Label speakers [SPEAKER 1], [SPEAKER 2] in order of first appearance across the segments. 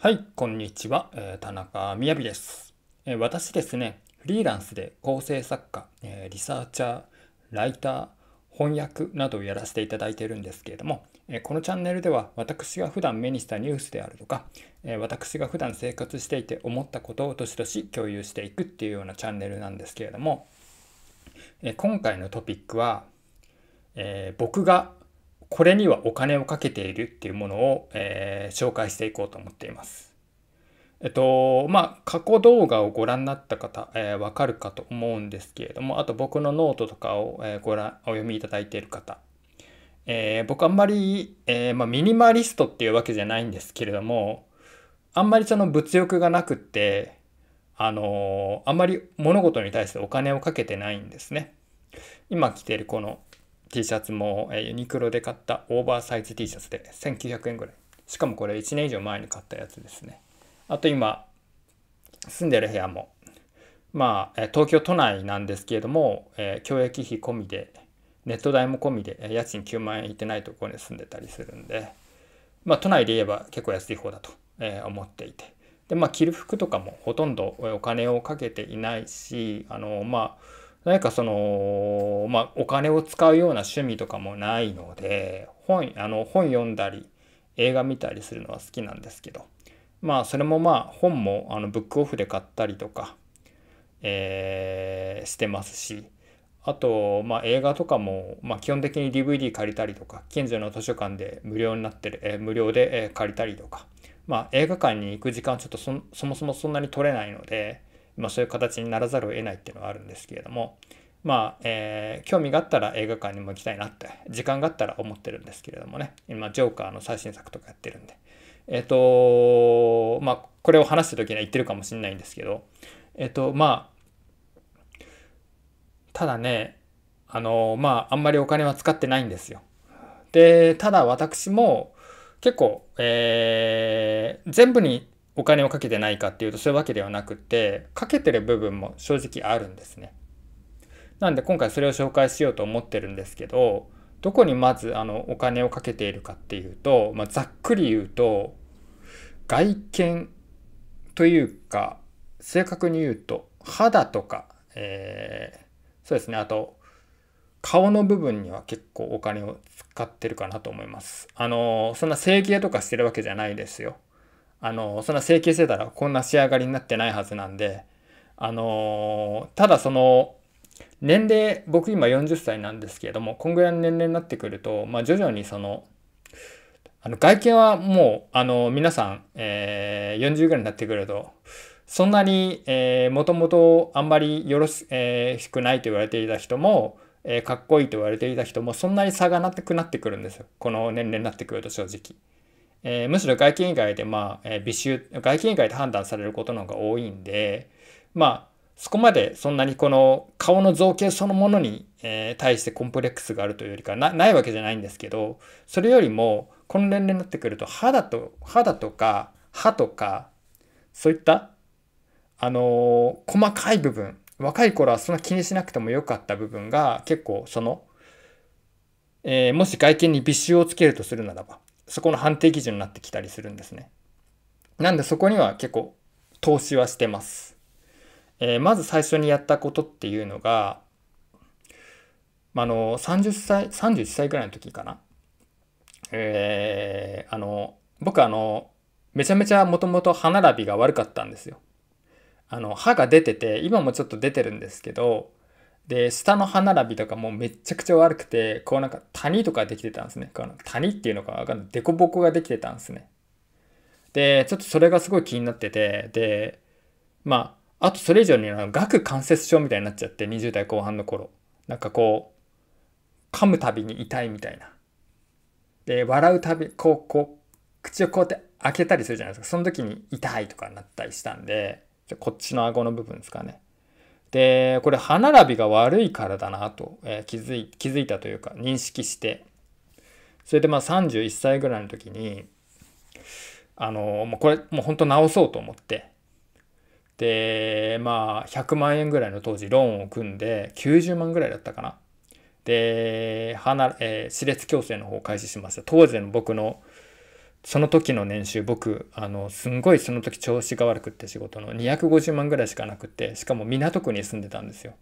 [SPEAKER 1] はい、こんにちは。えー、田中みやびです、えー、私ですね、フリーランスで構成作家、えー、リサーチャー、ライター、翻訳などをやらせていただいているんですけれども、えこのチャンネルでは私が普段目にしたニュースであるとか、え私が普段生活していて思ったことをどしどし共有していくっていうようなチャンネルなんですけれども、え今回のトピックは、え僕がこれにはお金をかけているっていうものを、えー、紹介していこうと思っています。えっと、まあ、過去動画をご覧になった方、えー、わかるかと思うんですけれども、あと僕のノートとかを、えー、ご覧、お読みいただいている方、えー、僕あんまり、えー、まあ、ミニマリストっていうわけじゃないんですけれども、あんまりその物欲がなくって、あのあんまり物事に対してお金をかけてないんですね。今着ているこの T シャツも、えユニクロで買ったオーバーサイズ T シャツで1900円ぐらい。しかもこれ1年以上前に買ったやつですね。あと今、住んでる部屋も、まあ、東京都内なんですけれども、えー、教育費込みで、ネット代も込みで、家賃9万円いってないところに住んでたりするんで、まあ、都内で言えば結構安い方だと、え思っていて。で、まあ、着る服とかもほとんどお金をかけていないし、あの、まあ、何かその、まあ、お金を使うような趣味とかもないので、本、あの、本読んだり、映画見たりするのは好きなんですけど、まあ、それもまあ、本も、あの、ブックオフで買ったりとか、えー、してますし、あと、まあ、映画とかも、まあ、基本的に DVD 借りたりとか、近所の図書館で無料になってる、えー、無料で、えー、借りたりとか、まあ、映画館に行く時間ちょっとそもそもそんなに取れないので、まあ、そういう形にならざるを得ないっていうのはあるんですけれどもまあ、えー、興味があったら映画館にも行きたいなって時間があったら思ってるんですけれどもね。今ジョーカーの最新作とかやってるんで。えっ、ー、とまあこれを話した時には言ってるかもしれないんですけどえっ、ー、とまあただねあのまああんまりお金は使ってないんですよ。でただ私も結構、えー、全部にお金をかけてないかっていうとそういうわけではなくてかけてる部分も正直あるんですね。なんで今回それを紹介しようと思ってるんですけどどこにまずあのお金をかけているかっていうと、まあ、ざっくり言うと外見というか正確に言うと肌とか、えー、そうですねあと顔の部分には結構お金を使ってるかなと思います。あのそんな整形とかしてるわけじゃないですよ。あのそんな整形してたらこんな仕上がりになってないはずなんであのただその年齢僕今40歳なんですけれどもこんぐらいの年齢になってくると、まあ、徐々にそのあの外見はもうあの皆さん、えー、40ぐらいになってくるとそんなに、えー、もともとあんまりよろし,、えー、くないと言われていた人も、えー、かっこいいと言われていた人もそんなに差がなくなってくるんですよこの年齢になってくると正直。えー、むしろ外見以外で、まあ、えー、微臭、外見以外で判断されることの方が多いんで、まあ、そこまでそんなにこの顔の造形そのものに、えー、対してコンプレックスがあるというよりかなないわけじゃないんですけど、それよりも、この年齢になってくると肌と、肌とか歯とか、そういった、あのー、細かい部分、若い頃はそんな気にしなくてもよかった部分が結構その、えー、もし外見に微臭をつけるとするならば、そこの判定基準になってきたりするんですね。なんでそこには結構投資はしてます。えー、まず最初にやったことっていうのが、あの、30歳、31歳ぐらいの時かな。えー、あの、僕あの、めちゃめちゃもともと歯並びが悪かったんですよ。あの、歯が出てて、今もちょっと出てるんですけど、で、下の歯並びとかもめちゃくちゃ悪くて、こうなんか谷とかできてたんですね。この谷っていうのかわかんない。デコボコができてたんですね。で、ちょっとそれがすごい気になってて、で、まあ、あとそれ以上に顎関節症みたいになっちゃって、20代後半の頃。なんかこう、噛むたびに痛いみたいな。で、笑うたび、こう、こう、口をこうやって開けたりするじゃないですか。その時に痛いとかなったりしたんで、こっちの顎の部分ですかね。で、これ歯並びが悪いからだなと、えー、気づい気づいたというか認識して、それでまあ31歳ぐらいの時に、あのもうこれもう本当直そうと思って、で、まあ100万円ぐらいの当時ローンを組んで90万ぐらいだったかな。で、歯な、えー、歯列矯正の方を開始しました。当時の僕のその時の年収僕あのすんごいその時調子が悪くって仕事の250万ぐらいしかなくってしかも港区に住んでたんですよ。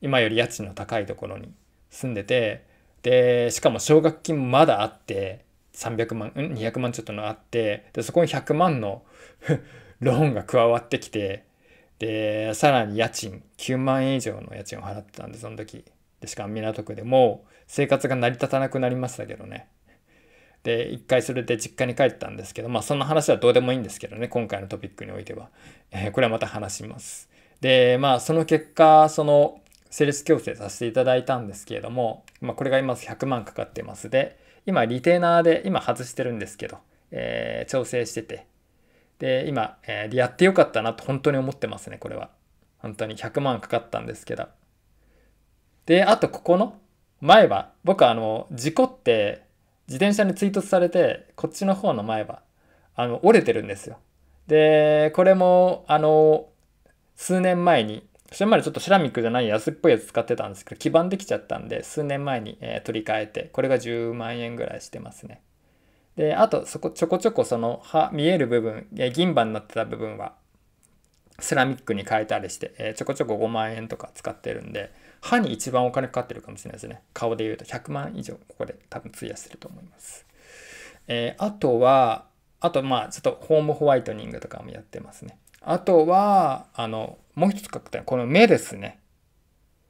[SPEAKER 1] 今より家賃の高いところに住んでてでしかも奨学金まだあって300万うん200万ちょっとのあってでそこに100万のローンが加わってきてでさらに家賃9万円以上の家賃を払ってたんでその時。でしかも港区でも生活が成り立たなくなりましたけどね。で一回それで実家に帰ったんですけどまあそんな話はどうでもいいんですけどね今回のトピックにおいては、えー、これはまた話します。でまあその結果そのセールス矯正させていただいたんですけれども、まあ、これが今100万かかってます。で今リテーナーで今外してるんですけど、えー、調整してて。で今、えー、やってよかったなと本当に思ってますねこれは。本当に100万かかったんですけど。であとここの前歯僕はあの事故って自転車に追突されてこっちの方の前歯あの折れてるんですよ。でこれもあの数年前にそれまでちょっとセラミックじゃない安っぽいやつ使ってたんですけど基盤できちゃったんで数年前に、えー、取り替えてこれが10万円ぐらいしてますね。であとそこちょこちょこその歯見える部分銀歯になってた部分はセラミックに変えたりして、えー、ちょこちょこ5万円とか使ってるんで歯に一番お金かかってるかもしれないですね。顔で言うと。100万以上ここで多分費やしてると思います、えー、あとはあとまあちょっとホームホワイトニングとかもやってますね。あとはあのもう一つ書くとこの目ですね。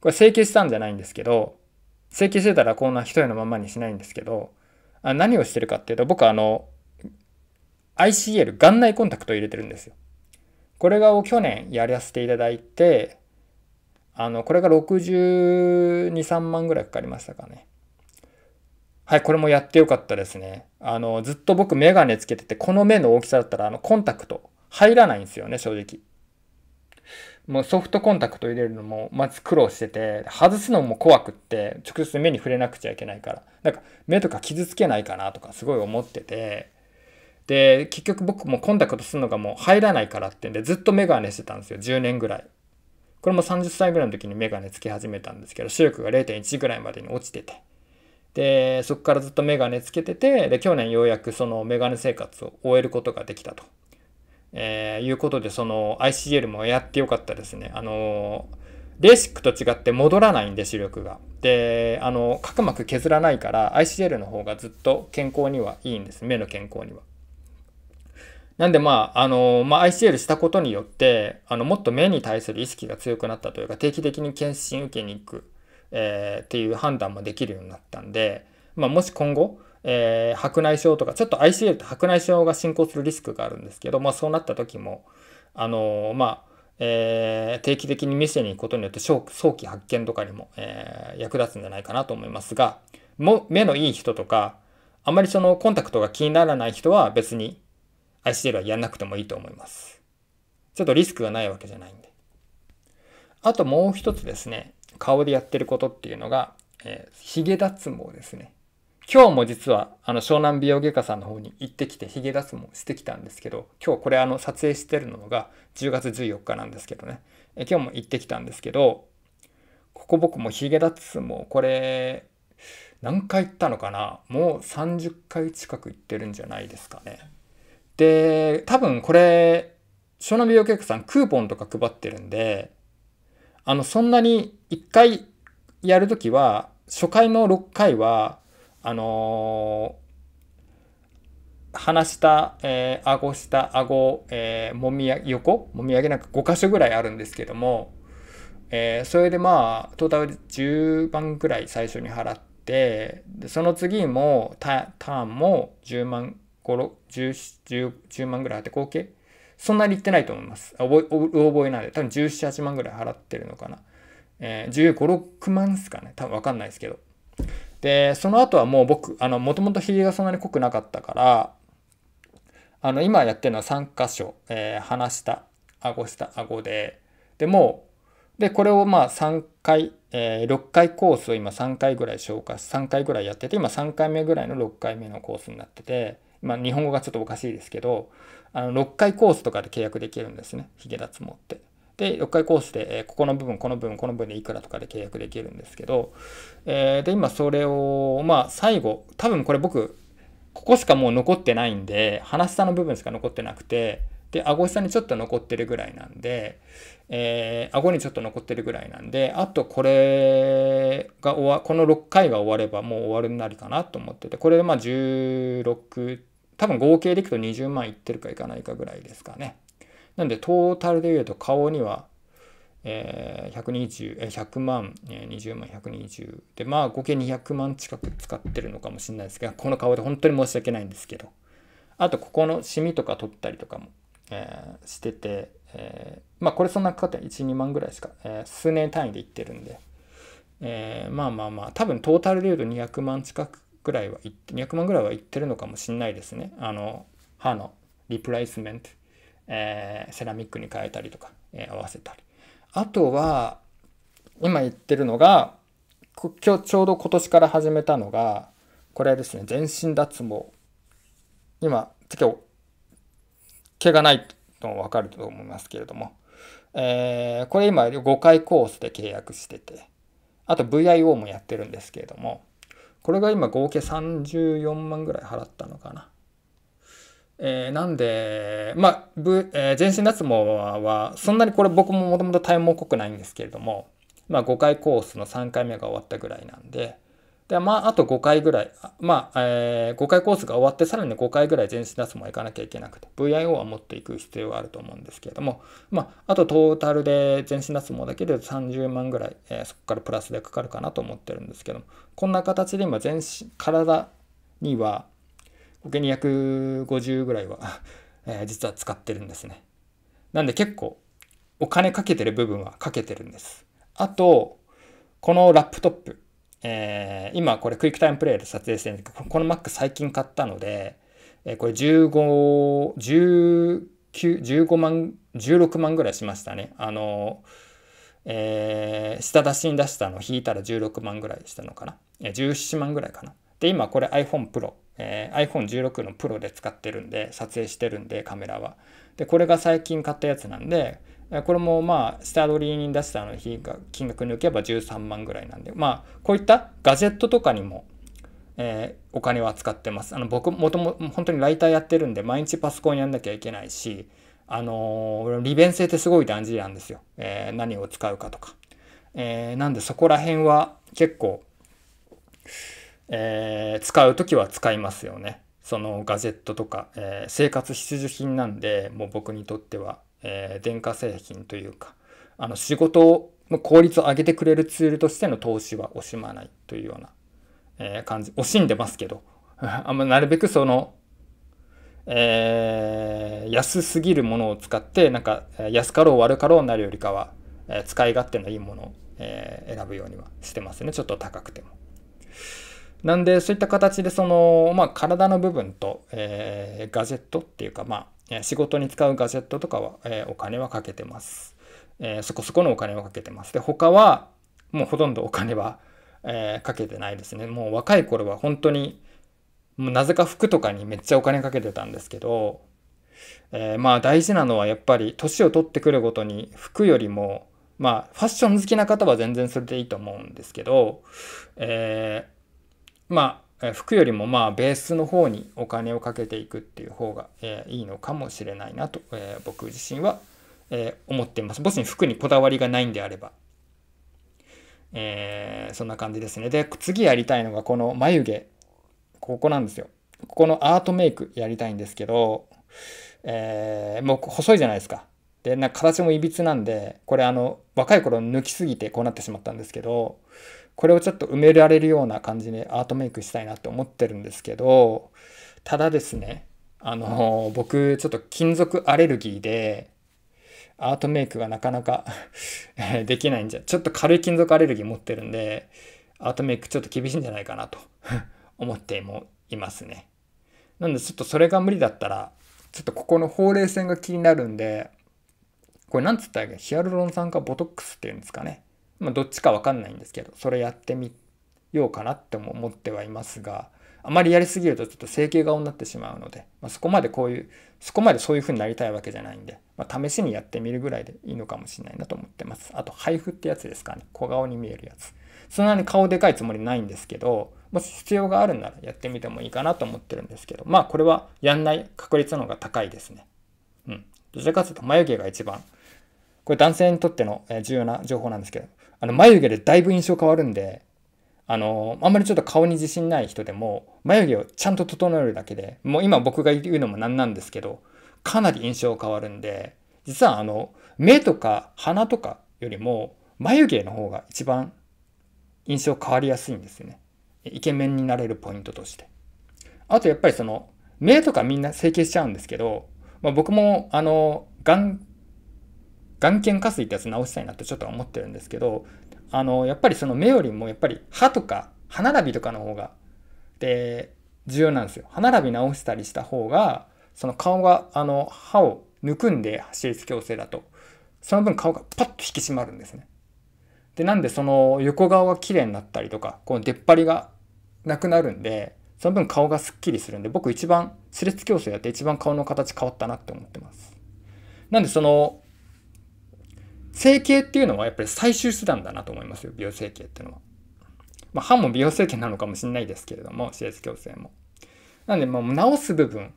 [SPEAKER 1] これ整形したんじゃないんですけど整形してたらこんな一重のままにしないんですけどあ何をしてるかっていうと僕はあの ICL 眼内コンタクトを入れてるんですよ。これが去年やらせていただいてあのこれが62、3万ぐらいかかりましたかねはい、これもやってよかったですね。あの、ずっと僕メガネつけてて、この目の大きさだったら、あの、コンタクト入らないんですよね、正直。もうソフトコンタクト入れるのもまず苦労してて、外すのも怖くって、直接目に触れなくちゃいけないから、なんか目とか傷つけないかなとかすごい思ってて、で、結局僕もコンタクトするのがもう入らないからってんで、ずっとメガネしてたんですよ、10年ぐらい。これも30歳ぐらいの時にメガネつけ始めたんですけど、視力が0.1ぐらいまでに落ちてて。で、そこからずっとメガネつけてて、で、去年ようやくそのメガネ生活を終えることができたと。えー、いうことで、その ICL もやってよかったですね。あのレーシックと違って戻らないんで視力が。で、あの、角膜削らないから ICL の方がずっと健康にはいいんです。目の健康には。なんでまあ、あの、まあ、ICL したことによって、あの、もっと目に対する意識が強くなったというか、定期的に検診受けに行く、えー、っていう判断もできるようになったんで、まあ、もし今後、えー、白内障とか、ちょっと ICL って白内障が進行するリスクがあるんですけど、まあ、そうなった時も、あの、まあ、えー、定期的に見せに行くことによって早期発見とかにも、えー、役立つんじゃないかなと思いますが、も目のいい人とか、あまりそのコンタクトが気にならない人は別に ICL はやんなくてもいいと思います。ちょっとリスクがないわけじゃないんで。あともう一つですね、顔でやってることっていうのが、えー、髭脱毛ですね。今日も実はあの湘南美容外科さんの方に行ってきてヒゲ脱毛してきたんですけど今日これあの撮影してるのが10月14日なんですけどねえ今日も行ってきたんですけどここ僕もヒゲ脱毛これ何回行ったのかな？もう30回近く行ってるんじゃないですかねで多分これ湘南美容外科さんクーポンとか配ってるんであのそんなに1回やるときは初回の6回はあのー、鼻下、えー、顎下、顎、えー、もみあ横もみあげなんか5箇所ぐらいあるんですけども、えー、それでまあ、トータルで10万ぐらい最初に払って、でその次もターンも10万、5、10, 万ぐらいあって合計？そんなにいってないと思います。覚え、覚えなんで、多分17、8万ぐらい払ってるのかな。えー、15、6万ですかね。多分わかんないですけど。で、その後はもう僕、あの、もともとひげがそんなに濃くなかったから、あの、今やってるのは3箇所、えー、鼻下、顎下、顎で、でもで、これをまあ3回、えー、6回コースを今3回ぐらい消化し、3回ぐらいやってて、今3回目ぐらいの6回目のコースになってて、今日本語がちょっとおかしいですけど、あの6回コースとかで契約できるんですね、ヒゲ脱毛って。で、6回コースで、えここの部分、この部分、この部分でいくらとかで契約できるんですけど、え、で、今それを、まあ、最後、多分これ僕、ここしかもう残ってないんで、鼻下の部分しか残ってなくて、で、顎下にちょっと残ってるぐらいなんで、えー、顎にちょっと残ってるぐらいなんで、あとこれが終わ、この6回が終わればもう終わるなりかなと思ってて、これでまあ16、多分合計でいくと20万いってるかいかないかぐらいですかね。なんでトータルで言うと顔には、えー、120、え100万、えー、20万、120で、まあ合計200万近く使ってるのかもしれないですけど、この顔で本当に申し訳ないんですけど、あとここのシミとか取ったりとかも、えー、してて、えー、まあこれそんなかかって1、2万ぐらいしか、えー、数年単位でいってるんで、えー、まあまあまあ、多分トータルで言うと200万近くぐらいは、200万ぐらいはいってるのかもしれないですね。あの、歯のリプレイスメント、えー、セラミックに変えたりとか、えー、合わせたり。あとは、今言ってるのが、今日ちょうど今年から始めたのが、これですね、全身脱毛。今、今日、毛がないとわかると思いますけれども、えー、これ今5回コースで契約してて、あと VIO もやってるんですけれども、これが今合計34万ぐらい払ったのかな。えー、なんで、まあ、えー、全身脱毛は、そんなにこれ僕ももともと体毛濃くないんですけれども、まあ5回コースの3回目が終わったぐらいなんで、で、まあ、あと5回ぐらい、まあ、えー、5回コースが終わって、さらに5回ぐらい全身脱毛行かなきゃいけなくて、VIO は持っていく必要があると思うんですけれども、まあ、あとトータルで全身脱毛だけで30万ぐらい、えー、そこからプラスでかかるかなと思ってるんですけども、こんな形で今、全身、体には、保険250ぐらいは えー、実は使ってるんですね。なんで結構、お金かけてる部分はかけてるんです。あと、このラップトップ、えー、今これクイックタイムプレイで撮影してるんですけど、この Mac 最近買ったので、えー、これ15、19、15万、16万ぐらいしましたね。あの、えー、下出しに出したの引いたら16万ぐらいしたのかな。17万ぐらいかな。で、今これ iPhone Pro、えー、iPhone16 の Pro で使ってるんで、撮影してるんで、カメラは。で、これが最近買ったやつなんで、これもまあ、下取りに出したの金額抜けば13万ぐらいなんで、まあ、こういったガジェットとかにも、え、お金は使ってます。あの僕もとも本当にライターやってるんで、毎日パソコンやんなきゃいけないし、あの、利便性ってすごい大事なんですよ。え、何を使うかとか。え、なんでそこら辺は結構、え、使う時は使いますよね。そのガジェットとか、え、生活必需品なんで、もう僕にとっては。えー、電化製品というか、あの仕事の効率を上げてくれるツールとしての投資は惜しまないというような、えー、感じ、惜しんでますけど、あんまなるべくその、えー、安すぎるものを使って、なんか安かろう悪かろうになるよりかは、え、使い勝手のいいものを、え、選ぶようにはしてますね。ちょっと高くても。なんで、そういった形で、その、まあ、体の部分と、えー、ガジェットっていうか、まあ、仕事に使うガジェットとかは、え、お金はかけてます、え、そこそこのお金はかけてます。で、他はもうほとんどお金は、え、かけてないですね。もう若い頃は本当に、もうなぜか服とかにめっちゃお金かけてたんですけど、えまあ大事なのはやっぱり年を取ってくるごとに服よりも、まあファッション好きな方は全然それでいいと思うんですけど、えまあ服よりもまあベースの方にお金をかけていくっていう方が、え、いいのかもしれないなと、え、僕自身は、え、思っています。もし服にこだわりがないんであれば。え、そんな感じですね。で、次やりたいのがこの眉毛。ここなんですよ。ここのアートメイクやりたいんですけど、え、もう細いじゃないですか。で、なんか形もいびつなんで、これあの、若い頃抜きすぎてこうなってしまったんですけど、これをちょっと埋められるような感じでアートメイクしたいなって思ってるんですけど、ただですね、あの、僕ちょっと金属アレルギーで、アートメイクがなかなかできないんじゃ、ちょっと軽い金属アレルギー持ってるんで、アートメイクちょっと厳しいんじゃないかなと思ってもいますね。なんでちょっとそれが無理だったら、ちょっとここのほうれい線が気になるんで、これなんつったらいいヒアルロン酸かボトックスっていうんですかね。まあ、どっちかわかんないんですけど、それやってみようかなっても思ってはいますが、あまりやりすぎるとちょっと整形顔になってしまうので、まあ、そこまでこういう、そこまでそういう風になりたいわけじゃないんで、まあ、試しにやってみるぐらいでいいのかもしれないなと思ってます。あと、配布ってやつですかね。小顔に見えるやつ。そんなに顔でかいつもりないんですけど、もし必要があるならやってみてもいいかなと思ってるんですけど、まあこれはやんない確率の方が高いですね。うん。どちらかというと眉毛が一番、これ男性にとっての重要な情報なんですけど、あの眉毛でだいぶ印象変わるんで、あの、あんまりちょっと顔に自信ない人でも、眉毛をちゃんと整えるだけで、もう今僕が言うのもなんなんですけど、かなり印象変わるんで、実はあの、目とか鼻とかよりも、眉毛の方が一番印象変わりやすいんですよね。イケメンになれるポイントとして。あとやっぱりその、目とかみんな整形しちゃうんですけど、まあ、僕もあの、眼、眼瞼下垂ってやつ直したいなってちょっと思ってるんですけど、あの、やっぱりその目よりもやっぱり歯とか歯並びとかの方が、で、重要なんですよ。歯並び直したりした方が、その顔が、あの、歯を抜くんで、歯列矯正だと、その分顔がパッと引き締まるんですね。で、なんでその横顔が綺麗になったりとか、この出っ張りがなくなるんで、その分顔がすっきりするんで、僕一番、歯列矯正やって一番顔の形変わったなって思ってます。なんでその、整形っていうのはやっぱり最終手段だなと思いますよ、美容整形っていうのは。まあ、歯も美容整形なのかもしれないですけれども、歯列矯正も。なんで、もう直す部分、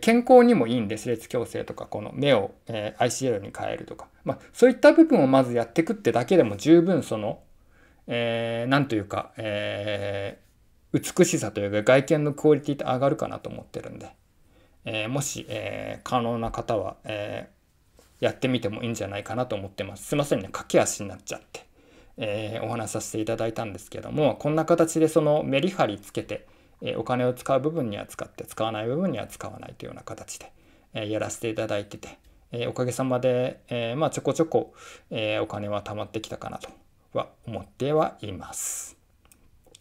[SPEAKER 1] 健康にもいいんで、歯列矯正とか、この目を、え ICL に変えるとか、まあ、そういった部分をまずやっていくってだけでも十分その、えー、なんというか、えー、美しさというか外見のクオリティって上がるかなと思ってるんで、えー、もし、えー、可能な方は、えやってみてもいいんじゃないかなと思ってます。すいませんね、駆け足になっちゃって、えー、お話しさせていただいたんですけども、こんな形でそのメリハリつけて、えー、お金を使う部分には使って、使わない部分には使わないというような形で、えー、やらせていただいてて、えおかげさまで、えまあ、ちょこちょこ、えお金は貯まってきたかなとは思ってはいます。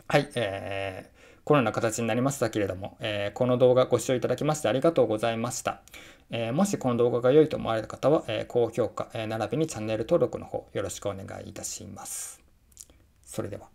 [SPEAKER 1] はい、えー、このような形になりましたけれども、え、この動画ご視聴いただきましてありがとうございました。えー、もしこの動画が良いと思われた方は、え高評価、え並びにチャンネル登録の方よろしくお願いいたします。それでは。